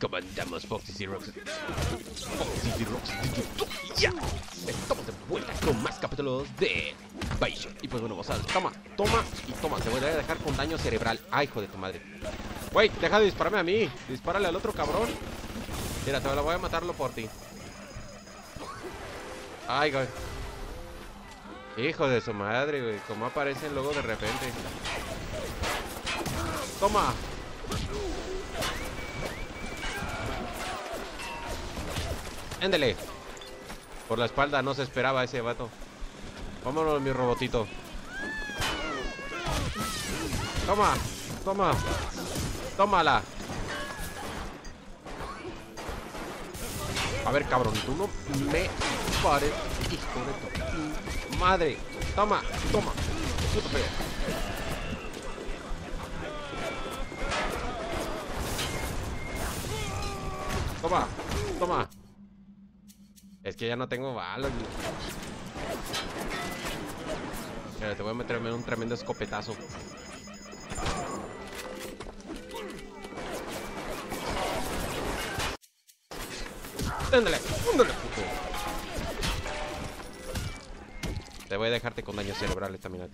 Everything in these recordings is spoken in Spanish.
Comandamos Foxy y Roxy. Foxy y Roxy. ¡Ya! Estamos de vuelta con más capítulos de Bioshock. Y pues bueno, vamos a... Toma, toma y toma. Te voy a dejar con daño cerebral. ¡Ay, hijo de tu madre! Wey, deja de dispararme a mí. Dispárale al otro cabrón. Mira, te lo voy a matarlo por ti. Ay, güey. Hijo de su madre, güey. Cómo aparecen luego de repente. Toma. Éndele. Por la espalda no se esperaba ese vato. Vámonos, mi robotito. Toma, toma. Tómala. A ver, cabrón, tú no me pares, hijo de tu madre. Toma, toma. Toma, toma. Es que ya no tengo balas. Mira, te voy a meterme un tremendo escopetazo. Ándale, ándale. Te voy a dejarte con daños cerebrales también a.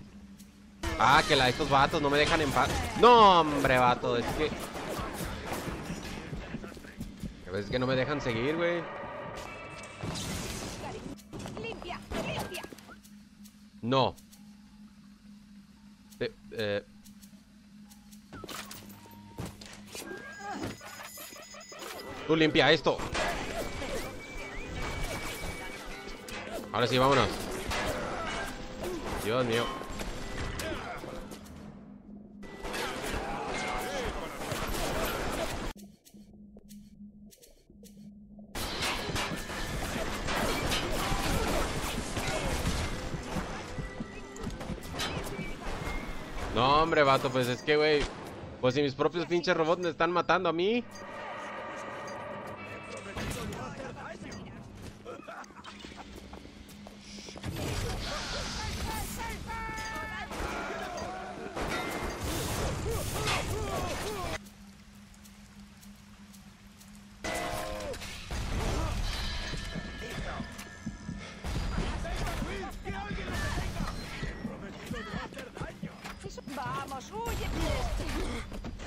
Ah, que la estos vatos no me dejan en paz. No, hombre, vato, es que... Es que no me dejan seguir, güey. No. Eh, eh. Tú limpia esto. Ahora sí, vámonos. Dios mío. Vato, pues es que, güey. Pues si mis propios pinches robots me están matando a mí.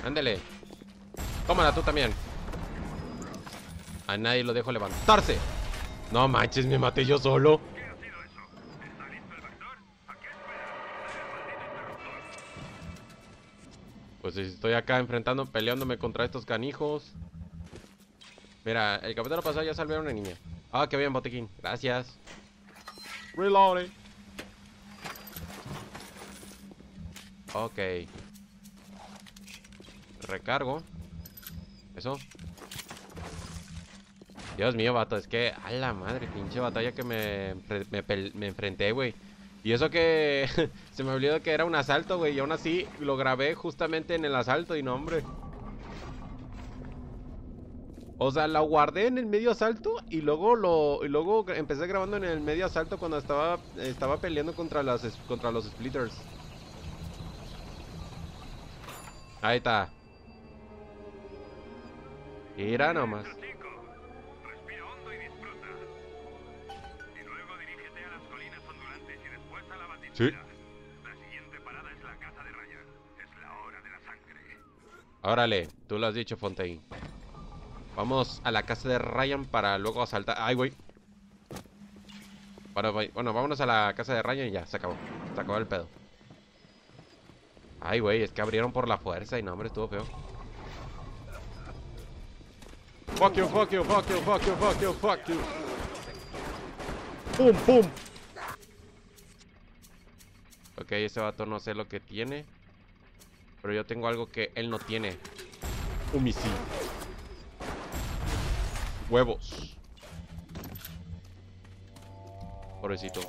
Ándele. Tómala tú también. A nadie lo dejo levantarse. No manches, me maté yo solo. Pues si estoy acá enfrentando, peleándome contra estos canijos. Mira, el capítulo pasado ya salvé a una niña. Ah, qué bien, botequín. Gracias. Reloading. Ok. Recargo. Eso. Dios mío, vato, es que... A la madre, pinche batalla que me, me, me enfrenté, güey. Y eso que... se me olvidó que era un asalto, güey. Y aún así lo grabé justamente en el asalto y no, hombre. O sea, la guardé en el medio asalto y luego lo... Y luego empecé grabando en el medio asalto cuando estaba... Estaba peleando contra, las, contra los splitters. Ahí está. Mira nomás. Sí. La siguiente parada es la casa de Ryan. Es la hora de la sangre. Órale, tú lo has dicho, Fontaine. Vamos a la casa de Ryan para luego asaltar. Ay, güey. Bueno, bueno, vámonos a la casa de Ryan y ya, se acabó. Se acabó el pedo. Ay, güey, es que abrieron por la fuerza y no, hombre, estuvo feo. Fuck you, fuck you, fuck you, fuck you, fuck you, fuck you. Pum, pum. Ok, ese vato no sé lo que tiene. Pero yo tengo algo que él no tiene. Un misil. Huevos. Pobrecito.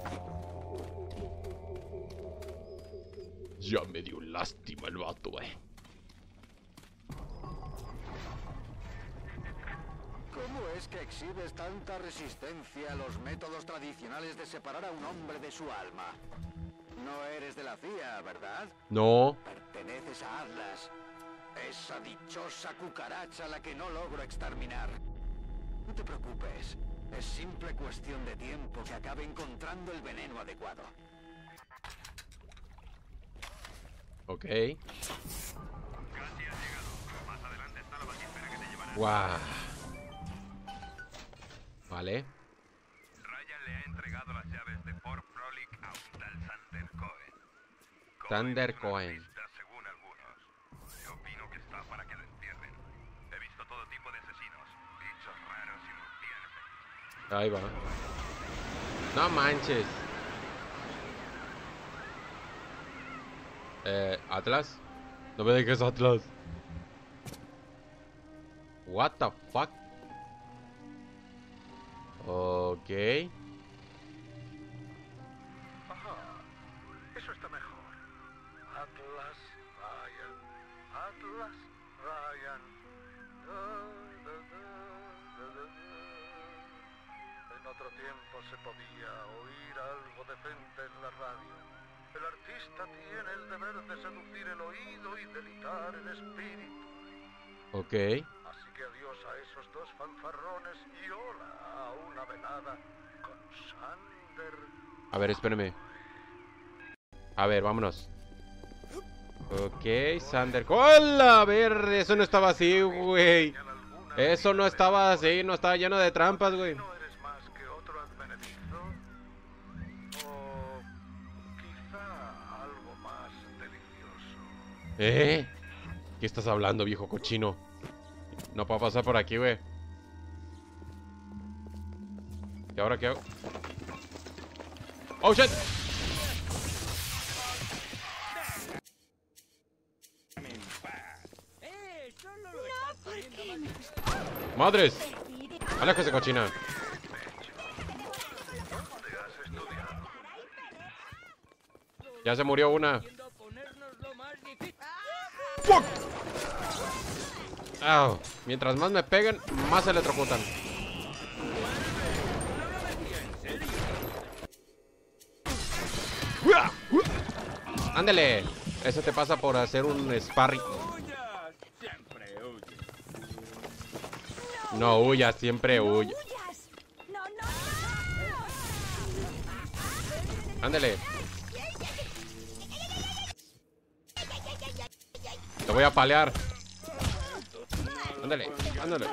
Ya me dio lástima el vato, eh. Es que exhibes tanta resistencia a los métodos tradicionales de separar a un hombre de su alma? No eres de la CIA, ¿verdad? No. Perteneces a Atlas. Esa dichosa cucaracha a la que no logro exterminar. No te preocupes. Es simple cuestión de tiempo que acabe encontrando el veneno adecuado. Ok. Casi has llegado. Más adelante está la batífera que te llevará. Guau. Vale. Ryan le ha entregado las llaves de Port Frolic a un tal Sander Cohen. Sander Cohen. artista, según algunos. Yo opino que está para que lo entierren. He visto todo tipo de asesinos, bichos raros y. Ahí va. No manches. Eh, Atlas. No me dejes Atlas. What the fuck? Ok. Ajá. Eso está mejor. Atlas, Ryan. Atlas, Ryan. Da, da, da, da, da, da. En otro tiempo se podía oír algo decente en la radio. El artista tiene el deber de seducir el oído y delitar el espíritu. Ok. Así que adiós a esos dos fanfarrones y hola a una velada con Sander. A ver, espérame. A ver, vámonos. Ok, Sander. ¡Hola! Verde, eso no estaba así, güey. Eso no estaba así, no estaba lleno de trampas, güey. ¿Eh? ¿Qué estás hablando, viejo cochino? No puedo pasar por aquí, güey. ¿Y ahora qué hago? ¡Oh, shit! ¡Madres! ¡Aléjese, cochina! Ya se murió una. Mientras más me peguen, más se electrocutan. Ándele. Eso te pasa por hacer un sparring. No huyas, siempre huye. huyas! Ándele. Te voy a palear. Ándale, ándale.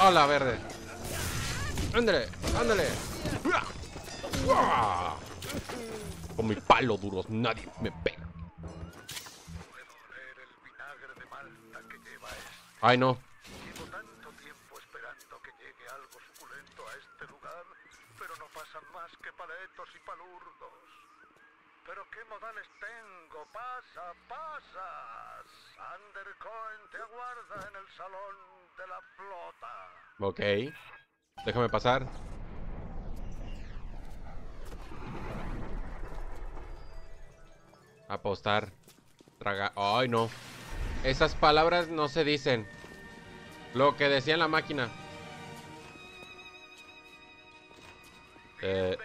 Hola, verde. Ándale, ándale. Con mi palo duros nadie me pega. Ay, no. Este pero no pasan más que paletos y palurdos. Pero qué modales tengo, pasa, pasa. Sander Cohen te aguarda en el salón de la flota. Ok. Déjame pasar. Apostar. Traga. Ay, no. Esas palabras no se dicen. Lo que decía en la máquina. Eh,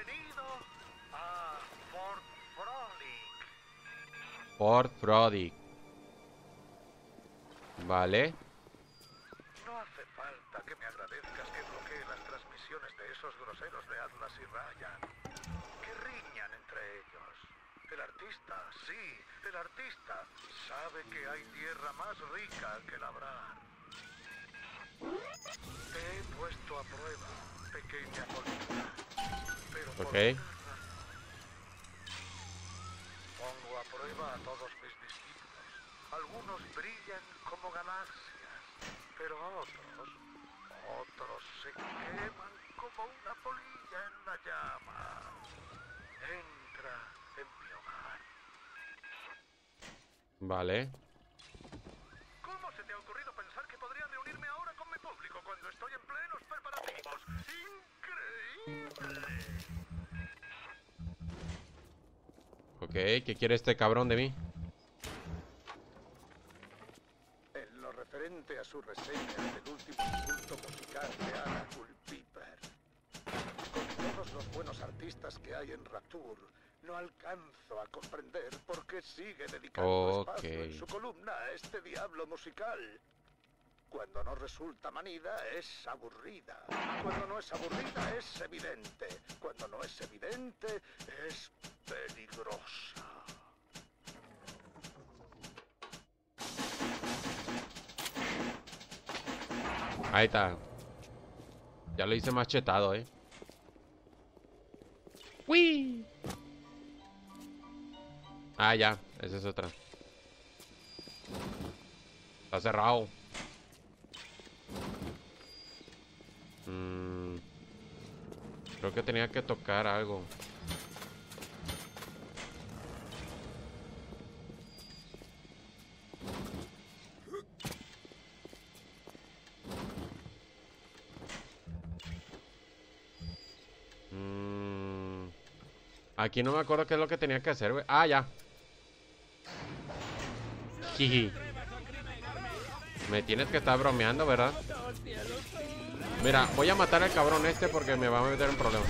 Fort Frodic. Vale. No hace falta que me agradezcas que bloquee las transmisiones de esos groseros de Atlas y Ryan. Que riñan entre ellos. El artista, sí, el artista, sabe que hay tierra más rica que labrar. Te he puesto a prueba, pequeña colina. Pero por Ok. una razón. Pongo a prueba a todos mis discípulos. Algunos brillan como galaxias, pero otros, otros se queman como una polilla en la llama. Entra en mi hogar. Vale. ¿Cómo se te ha ocurrido pensar que podría reunirme ahora con mi público cuando estoy en plenos preparativos? ¡Increíble! Ok. ¿Qué quiere este cabrón de mí? En lo referente a su reseña del último insulto musical de Anna Culpiper. Con todos los buenos artistas que hay en Rapture, No alcanzo a comprender por qué sigue dedicando Ok. espacio en su columna a este diablo musical. Cuando no resulta manida, es aburrida. Cuando no es aburrida, es evidente. Cuando no es evidente, es peligrosa. Ahí está. Ya lo hice más chetado, eh. ¡Uy! Ah, ya. Esa es otra. Está cerrado. Mm, creo que tenía que tocar algo. Aquí no me acuerdo qué es lo que tenía que hacer, güey. Ah, ya. Jiji. Me tienes que estar bromeando, ¿verdad? Mira, voy a matar al cabrón este porque me va a meter en problemas.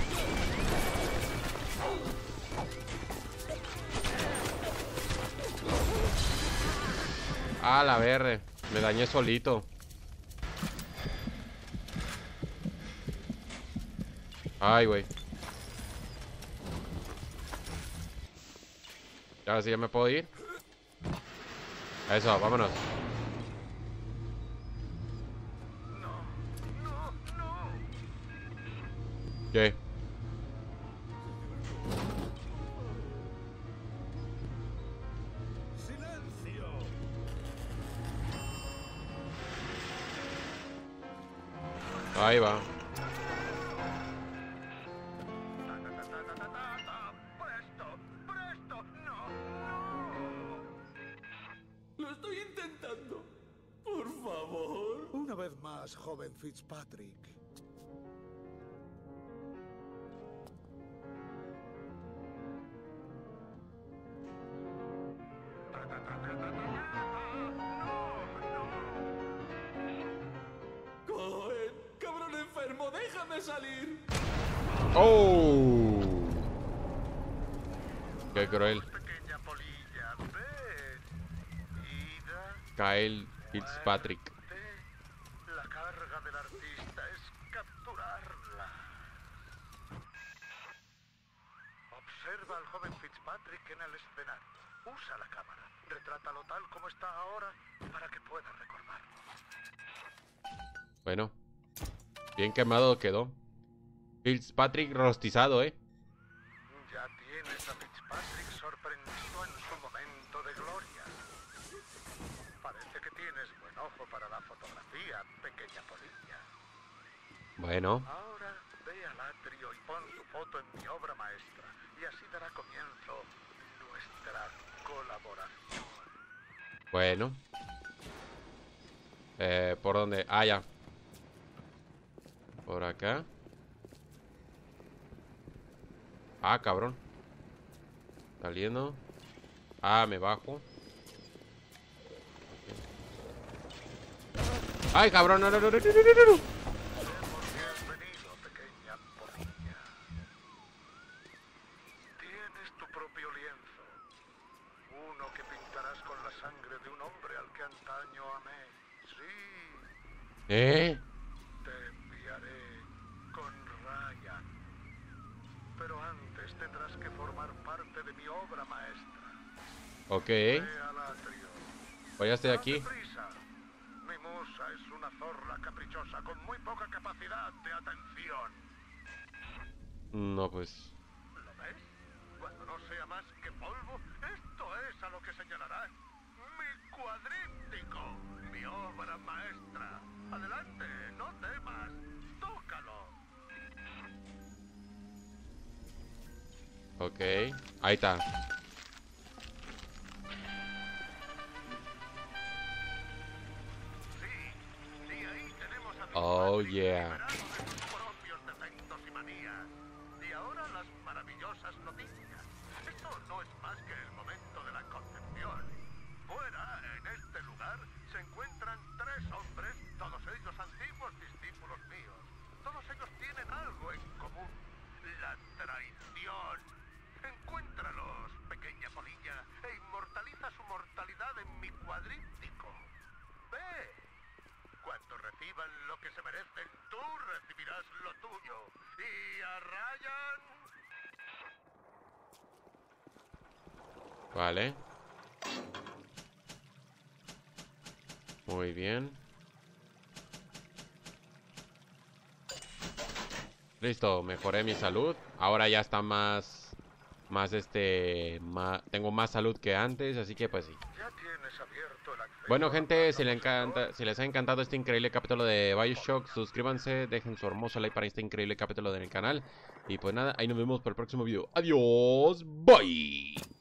Ah, la verde. Me dañé solito. Ay, güey. Ahora sí ya me puedo ir. Eso, vámonos. ¿Qué? Vez más, joven Fitzpatrick. Cohen, cabrón enfermo, déjame salir. ¡Oh! Qué cruel. Kyle Fitzpatrick. Ve, La carga del artista es capturarla. Al joven Fitzpatrick en el escenario. Usa la cámara. Retrátalo tal como está ahora para que pueda recordarlo. Bueno. Bien quemado quedó. Fitzpatrick rostizado, ¿eh? Ya tienes a Fitzpatrick sorprendido en su momento de gloria. Parece que tienes buen ojo para la fotografía, pequeña polilla. Bueno. Ahora ve al atrio y pon tu foto en mi obra maestra. Y así dará comienzo nuestra colaboración. Bueno. Eh, ¿por dónde? Ah, ya. Por acá. Ah, cabrón. Saliendo. Ah, me bajo. Ay, cabrón, no, no, no, no, no, no, no, no. Bienvenido, pequeña polilla. Tienes tu propio lienzo. Uno que pintarás con la sangre de un hombre al que antaño amé. Sí, ¿Eh? te enviaré con Ryan. Pero antes tendrás que formar parte de mi obra maestra. Ok. Ve al atrio. Voy a estar aquí. Date prisa. Mi musa es una zorra caprichosa con muy poca capacidad de atención. No, pues. ¿Lo ves? Cuando no sea más que polvo, esto es a lo que señalarán. Mi cuadríptico, mi obra maestra. Adelante, no temas. Tócalo. Ok. Ahí está. Oh, yeah. Y ahora las maravillosas noticias. Esto no es más que el momento de la concepción. Fuera, reciban lo que se merecen, tú recibirás lo tuyo. Y a Ryan... Vale. Muy bien. Listo, mejoré mi salud. Ahora ya está más... Más este... ma- tengo más salud que antes, así que pues sí. Ya tienes abierto Bueno gente, si les, encanta, si ha encantado este increíble capítulo de Bioshock, suscríbanse, dejen su hermoso like para este increíble capítulo del canal. Y pues nada, ahí nos vemos para el próximo video. Adiós, bye.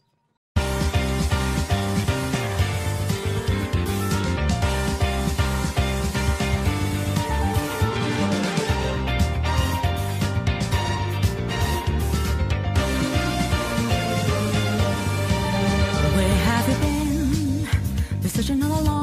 version of the law.